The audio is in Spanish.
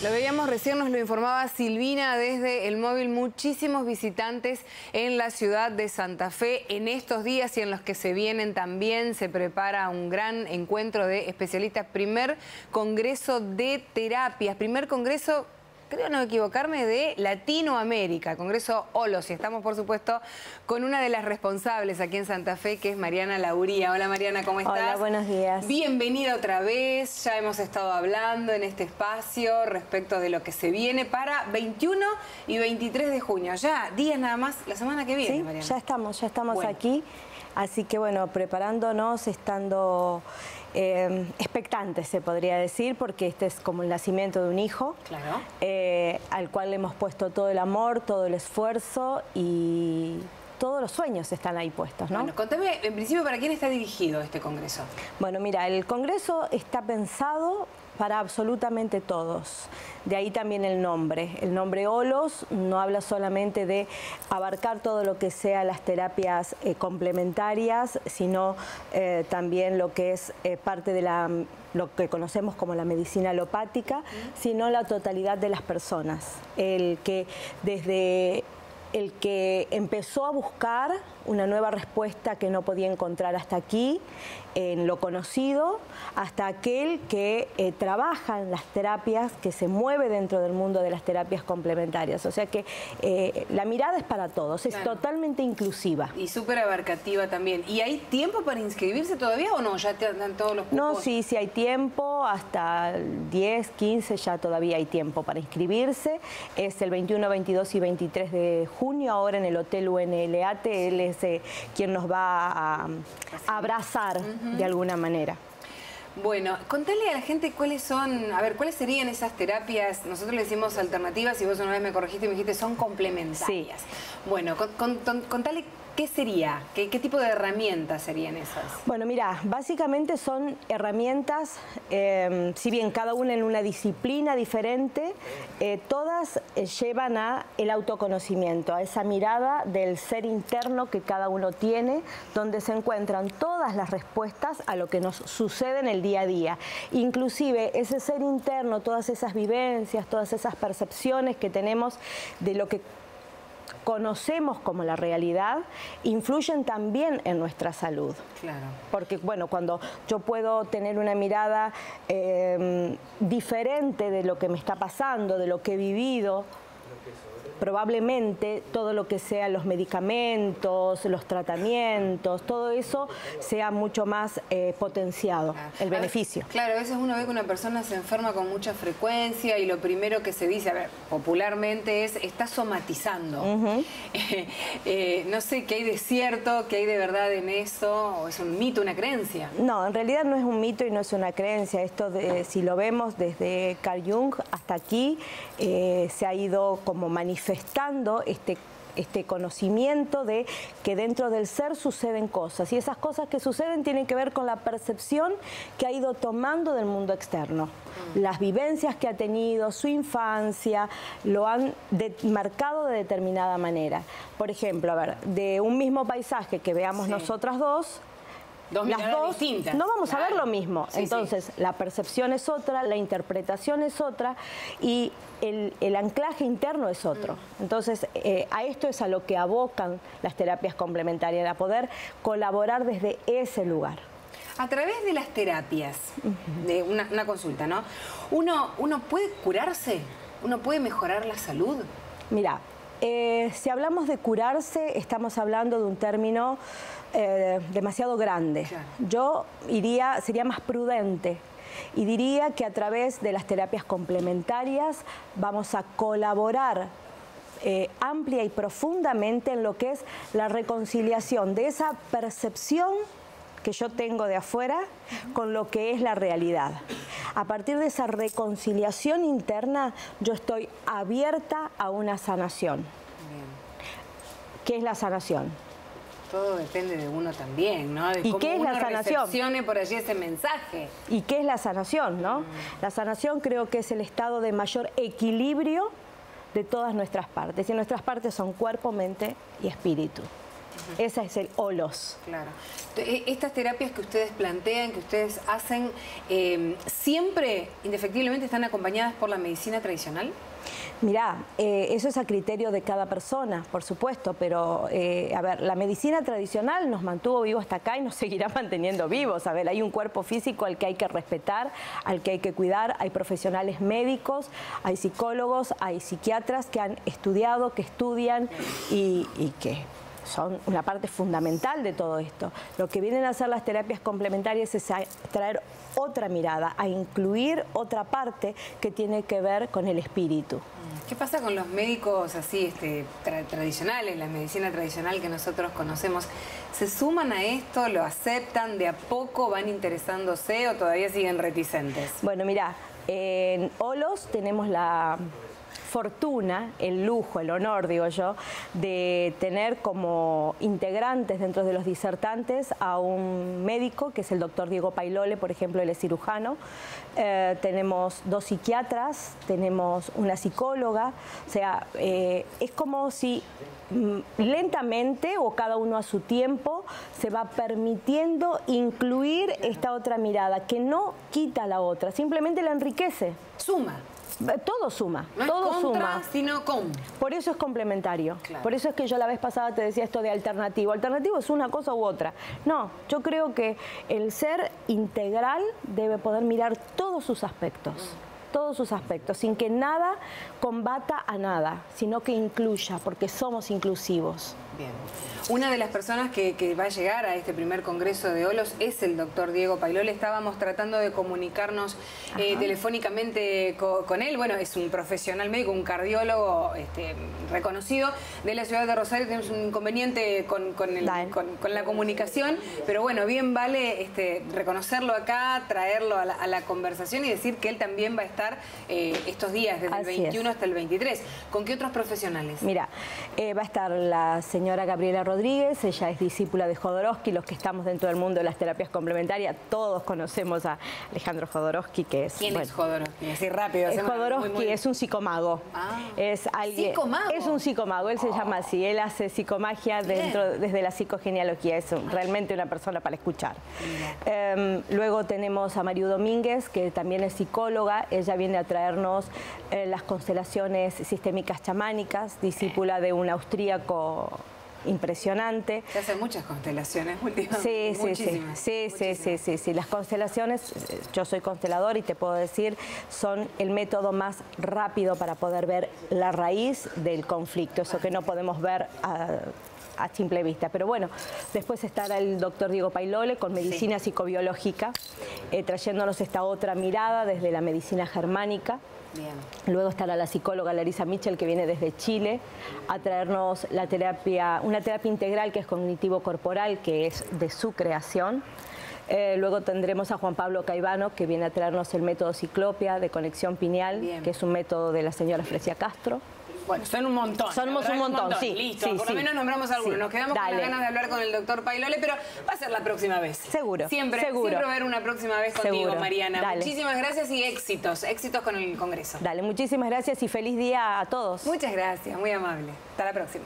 Lo veíamos recién, nos lo informaba Silvina desde el móvil. Muchísimos visitantes en la ciudad de Santa Fe en estos días y en los que se vienen también. Se prepara un gran encuentro de especialistas. Primer congreso de terapias, primer congreso creo no equivocarme, de Latinoamérica, Congreso Olos. Y estamos, por supuesto, con una de las responsables aquí en Santa Fe, que es Mariana Lauría. Hola Mariana, ¿cómo estás? Hola, buenos días. Bienvenida otra vez. Ya hemos estado hablando en este espacio respecto de lo que se viene para 21 y 23 de junio. Ya, días nada más, la semana que viene, sí, Mariana. ya estamos, ya estamos aquí. Así que bueno, preparándonos, estando eh, expectantes, se podría decir, porque este es como el nacimiento de un hijo, claro. Eh, al cual le hemos puesto todo el amor, todo el esfuerzo y todos los sueños están ahí puestos, ¿no? Bueno, contame, en principio, ¿para quién está dirigido este congreso? Bueno, mira, el congreso está pensado para absolutamente todos. De ahí también el nombre. El nombre OLOS no habla solamente de abarcar todo lo que sea las terapias eh, complementarias, sino eh, también lo que es eh, parte de la lo que conocemos como la medicina alopática, sino la totalidad de las personas. El que desde el que empezó a buscar una nueva respuesta que no podía encontrar hasta aquí, en lo conocido, hasta aquel que eh, trabaja en las terapias, que se mueve dentro del mundo de las terapias complementarias. O sea que eh, la mirada es para todos, es totalmente inclusiva. Y súper abarcativa también. ¿Y hay tiempo para inscribirse todavía o no? ¿Ya te dan todos los cupos? No, sí, sí hay tiempo, hasta 10, 15 ya todavía hay tiempo para inscribirse. Es el 21, 22 y 23 de junio, ahora en el Hotel UNLAT, él es eh, quien nos va a, abrazar de alguna manera. Bueno, contale a la gente cuáles son, a ver, cuáles serían esas terapias, nosotros le decimos alternativas y vos una vez me corregiste y me dijiste son complementarias. Bueno, contale ¿Qué sería? ¿Qué, tipo de herramientas serían esas? Bueno, mira, básicamente son herramientas, em, si bien cada una en una disciplina diferente, eh, todas eh, llevan a el autoconocimiento, a esa mirada del ser interno que cada uno tiene, donde se encuentran todas las respuestas a lo que nos sucede en el día a día. Inclusive ese ser interno, todas esas vivencias, todas esas percepciones que tenemos de lo que conocemos como la realidad, influyen también en nuestra salud. Claro. Porque, bueno, cuando yo puedo tener una mirada eh, diferente de lo que me está pasando, de lo que he vivido, probablemente todo lo que sea los medicamentos, los tratamientos, todo eso sea mucho más eh, potenciado, el beneficio. Claro, a veces uno ve que una persona se enferma con mucha frecuencia y lo primero que se dice, a ver, popularmente es, está somatizando. Eh, no sé qué hay de cierto, qué hay de verdad en eso, o es un mito, una creencia. No, en realidad no es un mito y no es una creencia. Esto, de, si lo vemos desde Carl Jung hasta aquí, eh, se ha ido como manifestando manifestando este este conocimiento de que dentro del ser suceden cosas y esas cosas que suceden tienen que ver con la percepción que ha ido tomando del mundo externo. Las vivencias que ha tenido, su infancia, lo han marcado de determinada manera. Por ejemplo, a ver, de un mismo paisaje que veamos nosotras dos, Dos las dos distintas. no vamos a ver lo mismo. Entonces, la percepción es otra, la interpretación es otra y el, anclaje interno es otro. Mm. Entonces, eh, a esto es a lo que abocan las terapias complementarias, a poder colaborar desde ese lugar. A través de las terapias, de una, consulta, ¿no? Uno, ¿Uno puede curarse? ¿Uno puede mejorar la salud? Mira, eh, si hablamos de curarse, estamos hablando de un término eh, demasiado grande. Yo iría, sería más prudente y diría que a través de las terapias complementarias vamos a colaborar eh, amplia y profundamente en lo que es la reconciliación de esa percepción que yo tengo de afuera con lo que es la realidad. A partir de esa reconciliación interna, yo estoy abierta a una sanación. ¿Qué es la sanación? todo depende de uno también, ¿no? De ¿Y qué es la sanación? por allí ese mensaje. ¿Y qué es la sanación, no? Mm. La sanación creo que es el estado de mayor equilibrio de todas nuestras partes. Y nuestras partes son cuerpo, mente y espíritu. Esa es el OLOS. Claro. E, estas terapias que ustedes plantean, que ustedes hacen, em, ¿siempre, indefectiblemente, están acompañadas por la medicina tradicional? Mirá, eh, eso es a criterio de cada persona, por supuesto, pero eh, a ver, la medicina tradicional nos mantuvo vivos hasta acá y nos seguirá manteniendo vivos. A ver, hay un cuerpo físico al que hay que respetar, al que hay que cuidar, hay profesionales médicos, hay psicólogos, hay psiquiatras que han estudiado, que estudian y, y que son una parte fundamental de todo esto. Lo que vienen a hacer las terapias complementarias es traer otra mirada, a incluir otra parte que tiene que ver con el espíritu. ¿Qué pasa con los médicos así este, tradicionales, la medicina tradicional que nosotros conocemos? ¿Se suman a esto, lo aceptan, de a poco van interesándose o todavía siguen reticentes? Bueno, mira, en Olos tenemos la fortuna, el lujo, el honor, digo yo, de tener como integrantes dentro de los disertantes a un médico, que es el doctor Diego Pailole, por ejemplo, él es cirujano. Eh, tenemos dos psiquiatras, tenemos una psicóloga, o sea, eh, es como si mm, lentamente o cada uno a su tiempo se va permitiendo incluir esta otra mirada que no quita la otra, simplemente la enriquece. Suma. Todo suma, no todo es contra, suma. sino con. Por eso es complementario. Por eso es que yo la vez pasada te decía esto de alternativo. Alternativo es una cosa u otra. No, yo creo que el ser integral debe poder mirar todos sus aspectos. Todos sus aspectos, sin que nada combata a nada, sino que incluya, porque somos inclusivos. Bien. Una de las personas que, va a llegar a este primer congreso de OLOS es el doctor Diego Pailol. Estábamos tratando de comunicarnos eh, telefónicamente con, él. Bueno, es un profesional médico, un cardiólogo este, reconocido de la ciudad de Rosario. Tenemos un inconveniente con, la comunicación, pero bueno, bien vale este, reconocerlo acá, traerlo a la, conversación y decir que él también va a estar eh, estos días, desde el 21 hasta el 23. ¿Con qué otros profesionales? Mira, eh, va a estar la señora Gabriela Rodríguez ella es discípula de Jodorowsky, los que estamos dentro del mundo de las terapias complementarias, todos conocemos a Alejandro Jodorowsky, que es... ¿Quién es Jodorowsky? Así rápido. Jodorowsky es un psicomago. Ah. Es alguien... ¿Psicomago? Es un psicomago, él se llama así, él hace psicomagia dentro, desde la psicogenealogía, es realmente una persona para escuchar. Em, luego tenemos a Mario Domínguez, que también es psicóloga, ella viene a traernos eh, las constelaciones sistémicas chamánicas, discípula de un austríaco impresionante. Se hacen muchas constelaciones últimamente. Sí, sí, sí, sí, sí, sí, sí, sí. Las constelaciones, yo soy constelador y te puedo decir, son el método más rápido para poder ver la raíz del conflicto, eso que no podemos ver a, simple vista. Pero bueno, después estará el doctor Diego Pailole con medicina psicobiológica, eh, trayéndonos esta otra mirada desde la medicina germánica. Luego estará la psicóloga Larisa Mitchell, que viene desde Chile, a traernos la terapia, una terapia integral que es cognitivo-corporal, que es de su creación. Eh, luego tendremos a Juan Pablo Caivano, que viene a traernos el método ciclopia de conexión pineal, que es un método de la señora Fresia Castro. Bueno, son un montón. Somos un montón, sí. Listo, por lo menos nombramos algunos. Nos quedamos con las ganas de hablar con el doctor Pailole, pero va a ser la próxima vez. Seguro. Siempre, seguro. siempre ver una próxima vez contigo, Mariana. Muchísimas gracias y éxitos. Éxitos con el Congreso. Dale, muchísimas gracias y feliz día a todos. Muchas gracias, muy amable. Hasta la próxima.